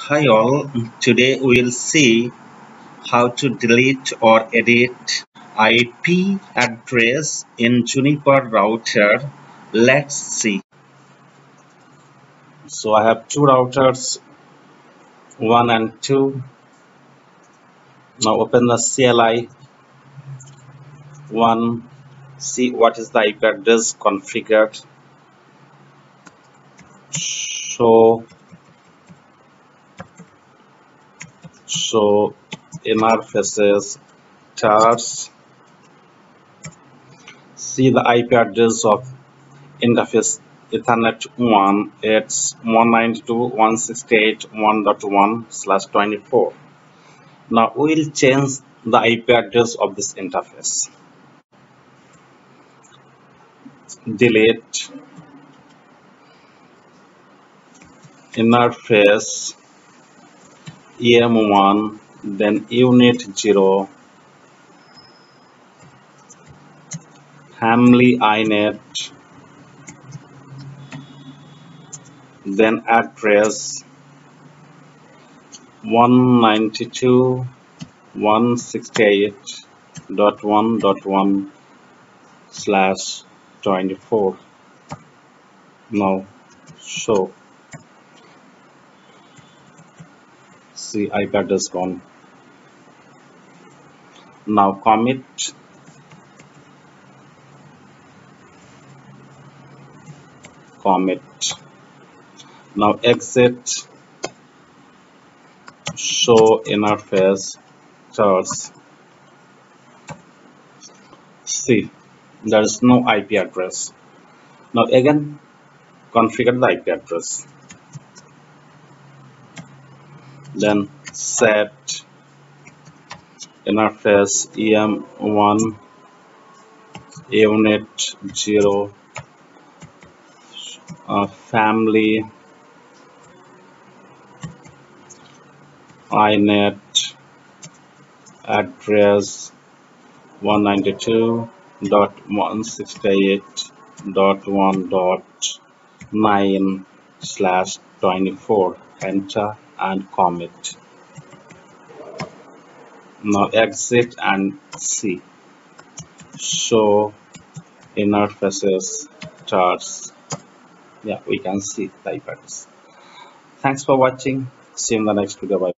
Hi all, today we'll see how to delete or edit IP address in Juniper router. Let's see. So I have two routers, one and two. Now open the CLI one, see what is the IP address configured. Show so interfaces terse see the IP address of interface Ethernet 1 it's 192.168.1.1 slash 24 now we'll change the IP address of this interface. Delete. Interface em1 then unit 0 family inet then address 192.168.1.1 slash 24 now show see ipad is gone. Now commit. Commit. Now exit. Show interface terse see there is no IP address. Now again configure the IP address then set interface em1 unit 0 uh, family inet address 192.168.1.9 slash 24 enter and commit. Now exit and see show interfaces terse. Yeah we can see the ipad thanks for watching. See you in the next video. Bye